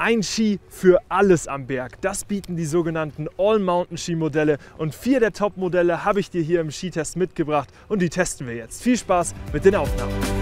Ein Ski für alles am Berg. Das bieten die sogenannten All-Mountain-Ski-Modelle. Und vier der Top-Modelle habe ich dir hier im Skitest mitgebracht und die testen wir jetzt. Viel Spaß mit den Aufnahmen.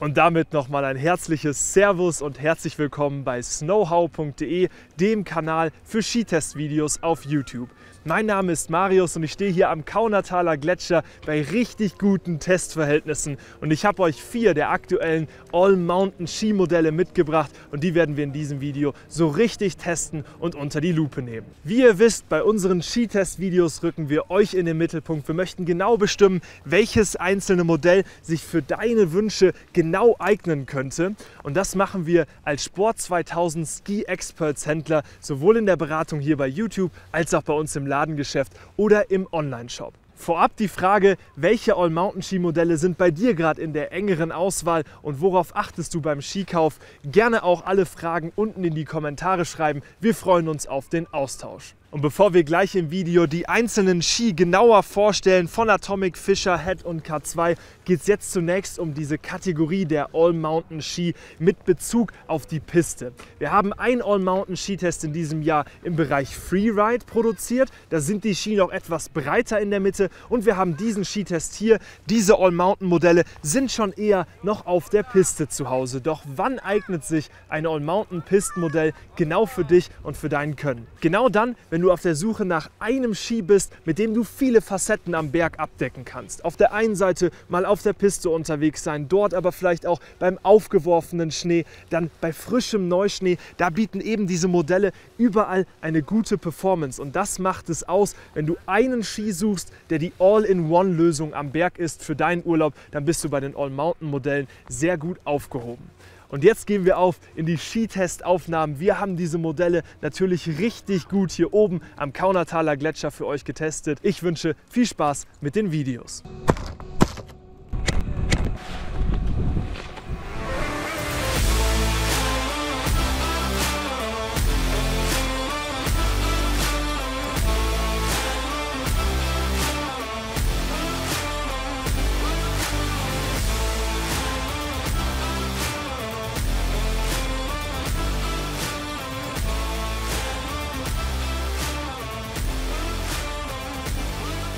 Und damit nochmal ein herzliches Servus und herzlich willkommen bei snowhow.de, dem Kanal für Skitestvideos auf YouTube. Mein Name ist Marius und ich stehe hier am Kaunertaler Gletscher bei richtig guten Testverhältnissen. Und ich habe euch vier der aktuellen All-Mountain-Skimodelle mitgebracht und die werden wir in diesem Video so richtig testen und unter die Lupe nehmen. Wie ihr wisst, bei unseren Skitest-Videos rücken wir euch in den Mittelpunkt. Wir möchten genau bestimmen, welches einzelne Modell sich für deine Wünsche genau eignen könnte. Und das machen wir als Sport 2000 Ski Experts Händler, sowohl in der Beratung hier bei YouTube als auch bei uns im Laden Ladengeschäft oder im Online-Shop. Vorab die Frage, welche All-Mountain-Ski-Modelle sind bei dir gerade in der engeren Auswahl und worauf achtest du beim Skikauf? Gerne auch alle Fragen unten in die Kommentare schreiben. Wir freuen uns auf den Austausch. Und bevor wir gleich im Video die einzelnen Ski genauer vorstellen von Atomic, Fischer, Head und K2, geht es jetzt zunächst um diese Kategorie der All-Mountain Ski mit Bezug auf die Piste. Wir haben einen All-Mountain Skitest in diesem Jahr im Bereich Freeride produziert. Da sind die Ski noch etwas breiter in der Mitte und wir haben diesen Skitest hier. Diese All-Mountain Modelle sind schon eher noch auf der Piste zu Hause. Doch wann eignet sich ein All-Mountain Pistenmodell genau für dich und für dein Können? Genau dann, wenn wenn du auf der Suche nach einem Ski bist, mit dem du viele Facetten am Berg abdecken kannst. Auf der einen Seite mal auf der Piste unterwegs sein, dort aber vielleicht auch beim aufgeworfenen Schnee, dann bei frischem Neuschnee. Da bieten eben diese Modelle überall eine gute Performance und das macht es aus, wenn du einen Ski suchst, der die All-in-One-Lösung am Berg ist für deinen Urlaub, dann bist du bei den All-Mountain-Modellen sehr gut aufgehoben. Und jetzt gehen wir auf in die Skitestaufnahmen. Wir haben diese Modelle natürlich richtig gut hier oben am Kaunertaler Gletscher für euch getestet. Ich wünsche viel Spaß mit den Videos.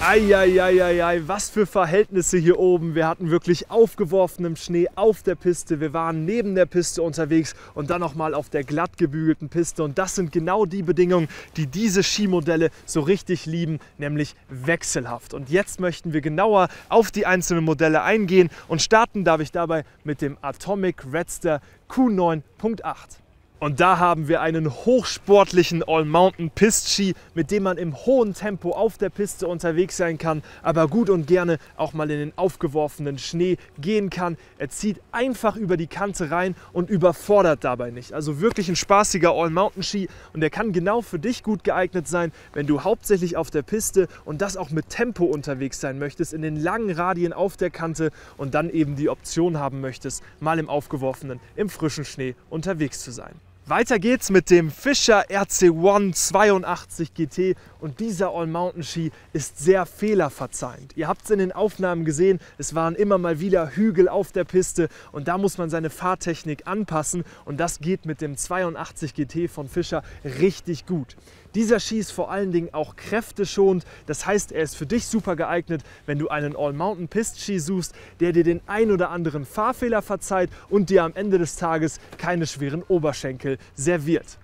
Eieieiei, was für Verhältnisse hier oben. Wir hatten wirklich aufgeworfenem Schnee auf der Piste. Wir waren neben der Piste unterwegs und dann nochmal auf der glatt gebügelten Piste. Und das sind genau die Bedingungen, die diese Skimodelle so richtig lieben, nämlich wechselhaft. Und jetzt möchten wir genauer auf die einzelnen Modelle eingehen und starten darf ich dabei mit dem Atomic Redster Q9.8. Und da haben wir einen hochsportlichen All-Mountain-Pist-Ski, mit dem man im hohen Tempo auf der Piste unterwegs sein kann, aber gut und gerne auch mal in den aufgeworfenen Schnee gehen kann. Er zieht einfach über die Kante rein und überfordert dabei nicht. Also wirklich ein spaßiger All-Mountain-Ski und der kann genau für dich gut geeignet sein, wenn du hauptsächlich auf der Piste und das auch mit Tempo unterwegs sein möchtest, in den langen Radien auf der Kante und dann eben die Option haben möchtest, mal im aufgeworfenen, im frischen Schnee unterwegs zu sein. Weiter geht's mit dem Fischer RC1 82 GT und dieser All-Mountain-Ski ist sehr fehlerverzeihend. Ihr habt es in den Aufnahmen gesehen, es waren immer mal wieder Hügel auf der Piste und da muss man seine Fahrtechnik anpassen und das geht mit dem 82 GT von Fischer richtig gut. Dieser Ski ist vor allen Dingen auch kräfteschonend. Das heißt, er ist für dich super geeignet, wenn du einen All-Mountain-Pist-Ski suchst, der dir den ein oder anderen Fahrfehler verzeiht und dir am Ende des Tages keine schweren Oberschenkel serviert.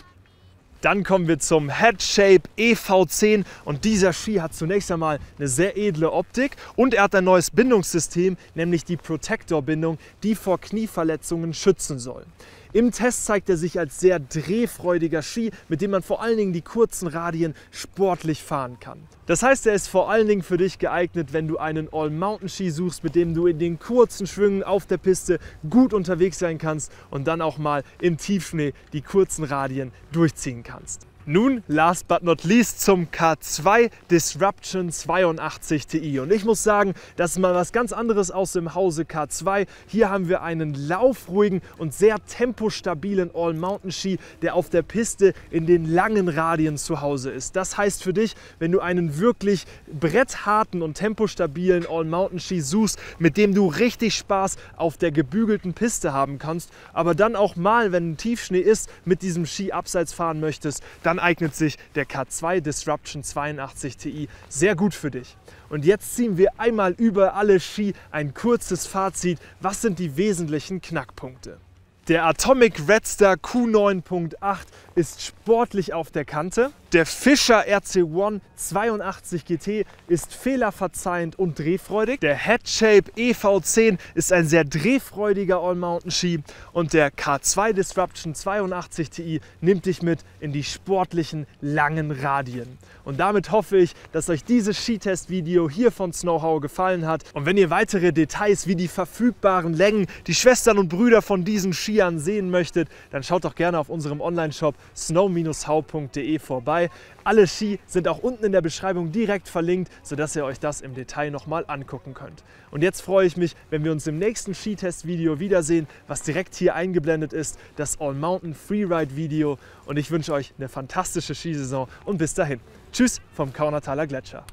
Dann kommen wir zum Head Shape EV10 und dieser Ski hat zunächst einmal eine sehr edle Optik und er hat ein neues Bindungssystem, nämlich die Protector-Bindung, die vor Knieverletzungen schützen soll. Im Test zeigt er sich als sehr drehfreudiger Ski, mit dem man vor allen Dingen die kurzen Radien sportlich fahren kann. Das heißt, er ist vor allen Dingen für dich geeignet, wenn du einen All-Mountain-Ski suchst, mit dem du in den kurzen Schwüngen auf der Piste gut unterwegs sein kannst und dann auch mal im Tiefschnee die kurzen Radien durchziehen kannst. Nun, last but not least, zum K2 Disruption 82 Ti. Und ich muss sagen, das ist mal was ganz anderes aus dem Hause K2. Hier haben wir einen laufruhigen und sehr tempostabilen All-Mountain-Ski, der auf der Piste in den langen Radien zu Hause ist. Das heißt für dich, wenn du einen wirklich brettharten und tempostabilen All-Mountain-Ski suchst, mit dem du richtig Spaß auf der gebügelten Piste haben kannst, aber dann auch mal, wenn ein Tiefschnee ist, mit diesem Ski abseits fahren möchtest, dann dann eignet sich der K2 Disruption 82 Ti sehr gut für dich. Und jetzt ziehen wir einmal über alle Ski ein kurzes Fazit. Was sind die wesentlichen Knackpunkte? Der Atomic Redstar Q9.8 ist sportlich auf der Kante. Der Fischer RC1 82 GT ist fehlerverzeihend und drehfreudig. Der Headshape EV10 ist ein sehr drehfreudiger All-Mountain-Ski. Und der K2 Disruption 82 Ti nimmt dich mit in die sportlichen langen Radien. Und damit hoffe ich, dass euch dieses Skitest-Video hier von Snowhow gefallen hat. Und wenn ihr weitere Details wie die verfügbaren Längen, die Schwestern und Brüder von diesen Skiern sehen möchtet, dann schaut doch gerne auf unserem Online-Shop snow-how.de vorbei. Alle Ski sind auch unten in der Beschreibung direkt verlinkt, sodass ihr euch das im Detail nochmal angucken könnt. Und jetzt freue ich mich, wenn wir uns im nächsten Skitest-Video wiedersehen, was direkt hier eingeblendet ist, das All Mountain Freeride-Video. Und ich wünsche euch eine fantastische Skisaison und bis dahin. Tschüss vom Kaunertaler Gletscher.